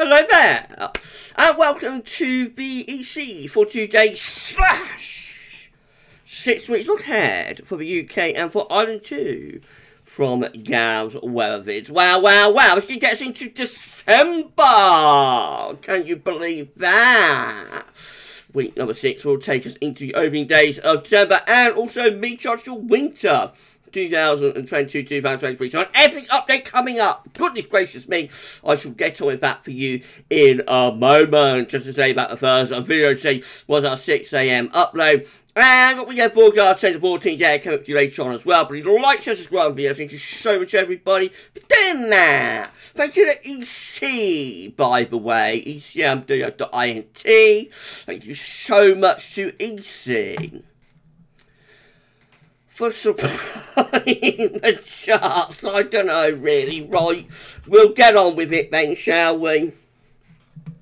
Hello there, and welcome to BEC for today's slash six weeks look ahead for the UK and for Ireland too from Gav's Weathervids. Wow, wow, wow, as she gets into December! Can you believe that? Week number six will take us into the opening days of December and also meteorological winter 2022, 2023. So an epic update coming up. Goodness gracious me. I shall get something back for you in a moment. Just to say about the first video today was our 6am upload. And we have forecast 10 to 14 yeah, coming up to you later on as well. Please like, share, subscribe, videos. Thank you so much, everybody, for doing that. Thank you to EC, by the way, ECMWF.int. Thank you so much to EC for supplying the charts. I don't know, really. Right, we'll get on with it then, shall we?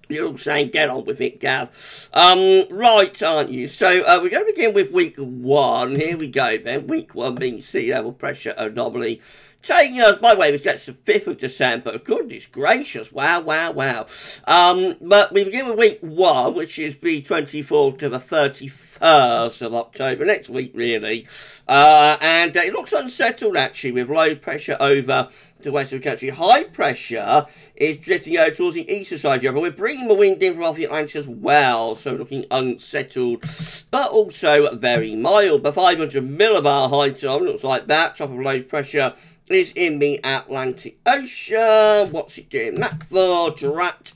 You're all saying get on with it, Gav. Um, right, aren't you? So uh, we're going to begin with week one. Here we go then. Week one being sea level pressure anomaly taking us, by the way, this gets the 5th of December. Goodness gracious, wow, wow, wow. Um, but we begin with week 1, which is the 24th to the 31st of October, next week, really. Uh, and uh, it looks unsettled, actually, with low pressure over the west of the country. High pressure is drifting over towards the eastern side of Europe. We're bringing the wind in from off the Atlantic as well, so looking unsettled, but also very mild. The 500 millibar high time looks like that. Of low pressure is in the Atlantic Ocean. What's it doing that for? Drat.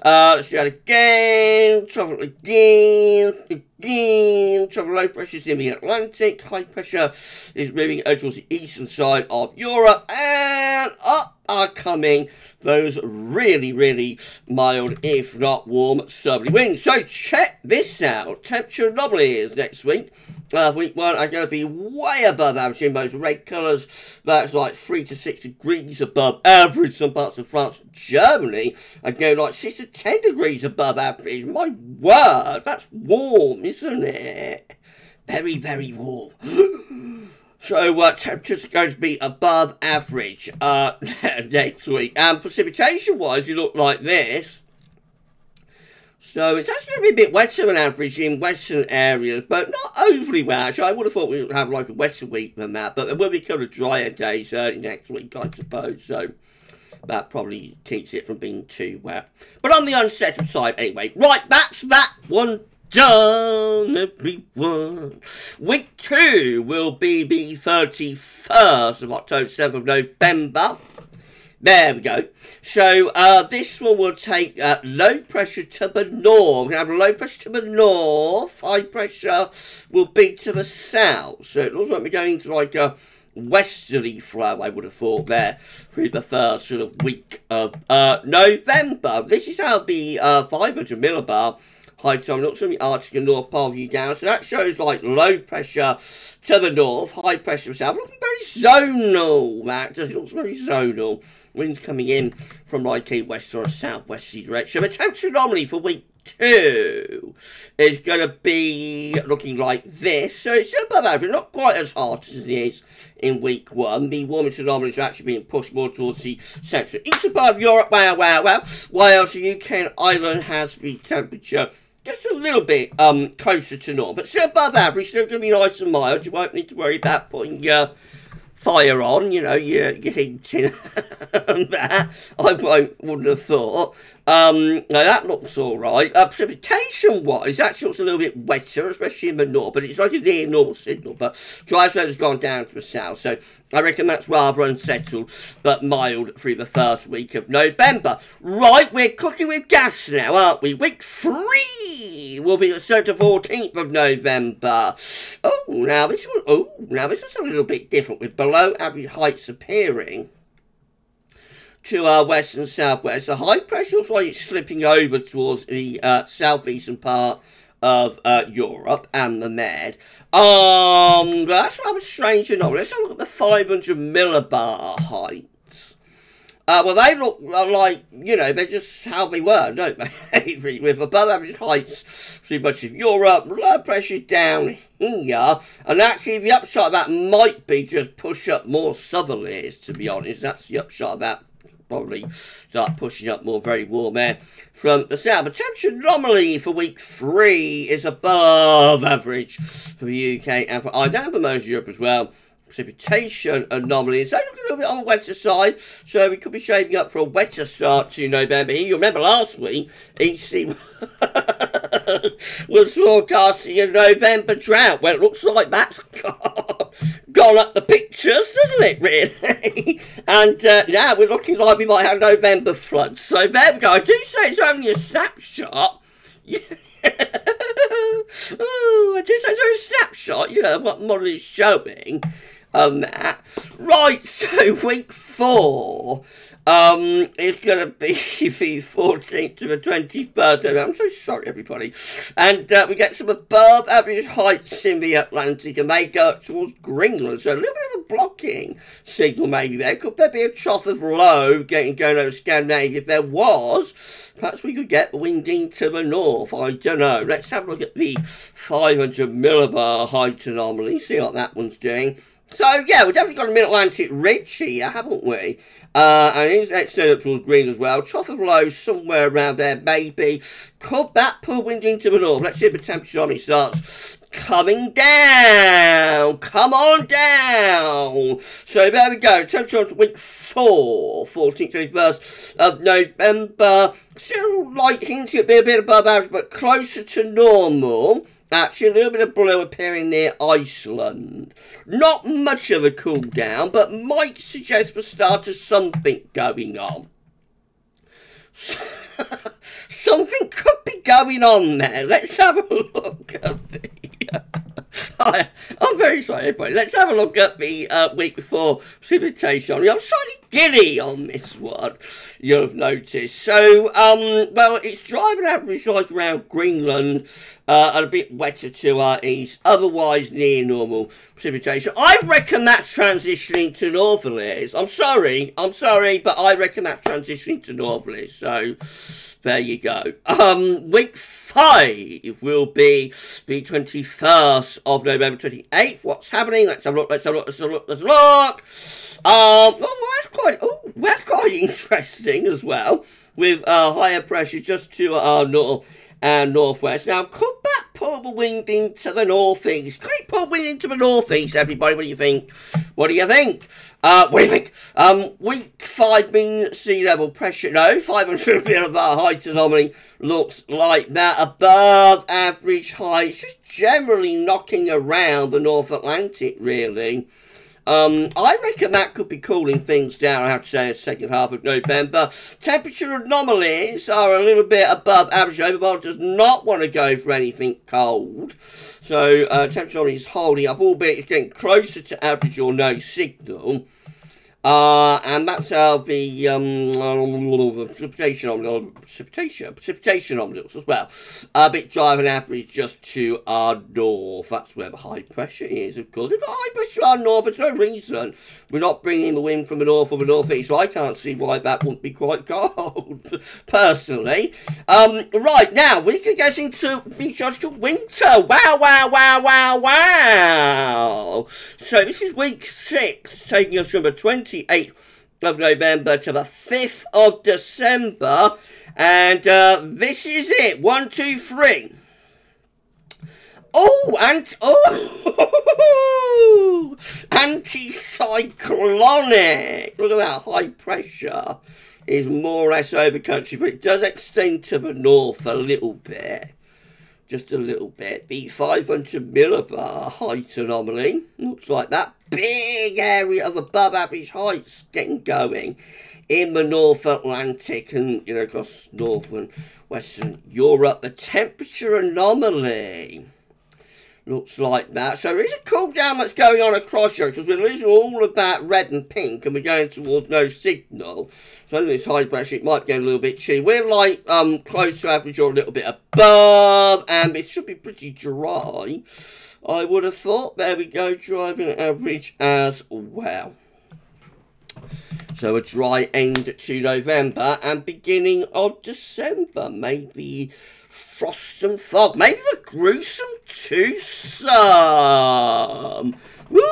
Uh, let's do that again. Travel again. Again. Travel low pressure is in the Atlantic. High pressure is moving over towards the eastern side of Europe. And up are coming those really, really mild, if not warm, southerly winds. So check this out. Temperature anomalies next week uh, week one are going to be way above average in those red colours. That's like 3 to 6 degrees above average. Some parts of France Germany are going like 6 to 10 degrees above average. My word, that's warm, isn't it? Very, very warm. So uh, temperatures are going to be above average uh, next week. And precipitation-wise, you look like this. So it's actually going to be a bit wetter than average in western areas, but not overly wet. I would have thought we would have like a wetter week than that, but there will be kind of drier days early next week, I suppose. So that probably keeps it from being too wet. But on the unsettled side, anyway. Right, that's that one done, everyone. Week two will be the 31st of October, 7th of November. There we go. So uh, this one will take uh, low pressure to the north. We have low pressure to the north. High pressure will be to the south. So it looks like we're going to like a westerly flow, I would have thought there, through the first sort of week of uh, November. This is how the uh, 500 millibar high looks from the Arctic and North Pole view down. So that shows like low pressure to the north, high pressure south. Looking very zonal, that just looks very zonal. Winds coming in from like a west or a southwesterly direction. The temperature anomaly for week two is going to be looking like this. So it's still above average, not quite as hot as it is in week one. The warmest anomalies are actually being pushed more towards the central part of Europe. Wow, wow, wow. Wales, the UK and Ireland has the temperature just a little bit um closer to normal, but still above average, still going to be nice and mild. You won't need to worry about putting your fire on, you know, your, your heating and that. I wouldn't have thought. Um, now that looks all right. Uh, Precipitation-wise, that looks a little bit wetter, especially in the north, but it's like a near normal signal. But dry has gone down to the south, so I reckon that's rather unsettled, but mild through the first week of November. Right, we're cooking with gas now, aren't we? Week three will be the 14th of November. Oh, now this one, oh, now this is a little bit different with below average heights appearing to our west and southwest. The high pressure like it's slipping over towards the uh, southeastern part of uh, Europe and the Med. Um, that's rather strange enough. Let's have a look at the 500 millibar heights. Uh, well, they look like, you know, they're just how they were, don't they? With above average heights through much of Europe, low pressure down here. And actually, the upshot of that might be just push up more southerlies, to be honest. That's the upshot of that probably start pushing up more very warm air from the south. But temperature anomaly for week three is above average for the UK and for Ireland for most Europe as well precipitation anomalies. They look a little bit on the wetter side, so we could be shaping up for a wetter start to November. You remember last week, EC was forecasting a November drought. Well, it looks like that's gone up the pictures, doesn't it, really? and uh, now we're looking like we might have November floods. So there we go. I do say it's only a snapshot. oh, I do say it's a snapshot, you know, what model is showing. Um, right, so week four um, it's going to be the 14th to the 21st. I'm so sorry, everybody. And uh, we get some above average heights in the Atlantic and they go towards Greenland. So a little bit of a blocking signal maybe there. Could there be a trough of low getting going over Scandinavia? If there was, perhaps we could get winding to the north. I don't know. Let's have a look at the 500 millibar height anomaly, see what that one's doing. So, yeah, we've definitely got a Mid-Atlantic ridge here, haven't we? Uh, and it's up towards green as well. Trough of low somewhere around there, maybe. Could that pull wind into the north? Let's see if the temperature on it starts coming down. Come on down. So there we go. Temperature week 4, 14th, 21st of November. Still like hinting to be a bit above average, but closer to normal. Actually, a little bit of blue appearing near Iceland. Not much of a cool down, but might suggest the start of something going on. something could be going on there. Let's have a look at the... Uh, I, am very sorry, everybody. Let's have a look at the uh, week before precipitation. I'm slightly giddy on this one, you'll have noticed. So, um, well, it's driving average like around Greenland uh, and a bit wetter to our east, otherwise near normal precipitation. I reckon that's transitioning to northerlies. I'm sorry, I'm sorry, but I reckon that's transitioning to northerlies. So, there you go. Um, week five will be the 21st of November 28th. What's happening? Let's have a look, let's have a look, let's have a look, let's have a look. Um, oh, that's quite, oh, that's quite interesting as well, with uh, higher pressure just to our north and northwest. Now, could that pull the wind into the northeast? Could it pull wind into the northeast, everybody? What do you think? What do you think? Uh, what do you think? Um, week 5 mean sea level pressure. No, 500 millibar height anomaly looks like that. Above average height. Just generally knocking around the North Atlantic, really. Um, I reckon that could be cooling things down, I have to say, the second half of November. Temperature anomalies are a little bit above average. Everyone does not want to go for anything cold. So uh, temperature is holding up, albeit it's getting closer to average or no signal. Uh, and that's how the um, precipitation on precipitation precipitation omnibus as well. A bit driving average just to our north. That's where the high pressure is, of course. If high pressure our north, there's no reason we're not bringing the wind from the north or the northeast. So I can't see why that wouldn't be quite cold, personally. Um, right now we can get into be judged to winter. Wow, wow, wow, wow, wow. So this is week six, taking us from the 28th of November to the 5th of December. And uh, this is it. One, two, three. Oh, and oh, anticyclonic. Look at that high pressure is more or less over country, but it does extend to the north a little bit just a little bit. The 500 millibar height anomaly looks like that big area of above average heights getting going in the North Atlantic and, you know, across northern western Europe. The temperature anomaly looks like that. So is a cool down that's going on across here because we're losing all of that red and pink and we're going towards no signal. So this high pressure, it might get a little bit chilly. We're like um close to average or a little bit above and it should be pretty dry. I would have thought. There we go, driving average as well. So a dry end to November and beginning of December. Maybe frost and fog. Maybe the gruesome twosome. Woo!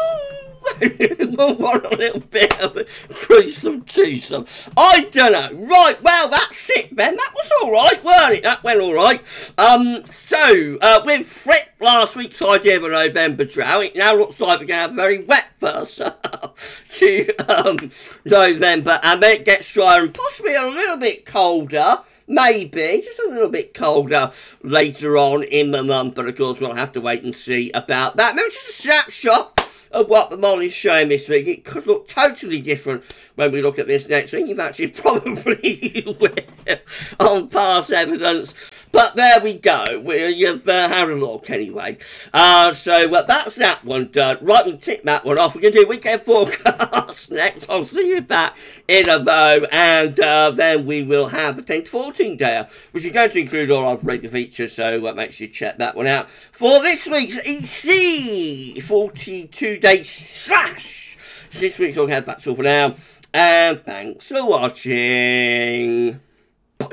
want a little bit of a gruesome twosome. I don't know. Right, well, that's it, Ben. That was all right, weren't it? That went all right. Um, so, uh, we've flipped last week's idea of a November drought. It now looks like we're going to have a very wet first to um, November, and then it gets drier and possibly a little bit colder maybe just a little bit colder later on in the month, but of course we'll have to wait and see about that. Maybe just a snapshot of what the model's showing this week. It could look totally different when we look at this next week. You've actually probably on past evidence. But there we go. We, you've uh, had a look anyway. Uh, so uh, that's that one done. Right, we tick that one off. We're going to do weekend forecast next. I'll see you back in a mo. And uh, then we will have the 10 to 14 day, which is going to include all our regular features. So uh, make sure you check that one out. For this week's EC 42 day slash. So This week's all have that's all for now. And thanks for watching. Bye